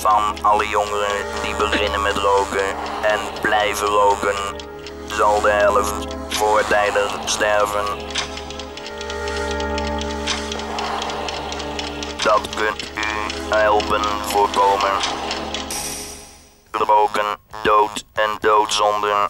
Van alle jongeren die beginnen met roken en blijven roken, zal de helft voortijdig sterven. Dat kunt u helpen voorkomen. Roken, dood en doodzonde.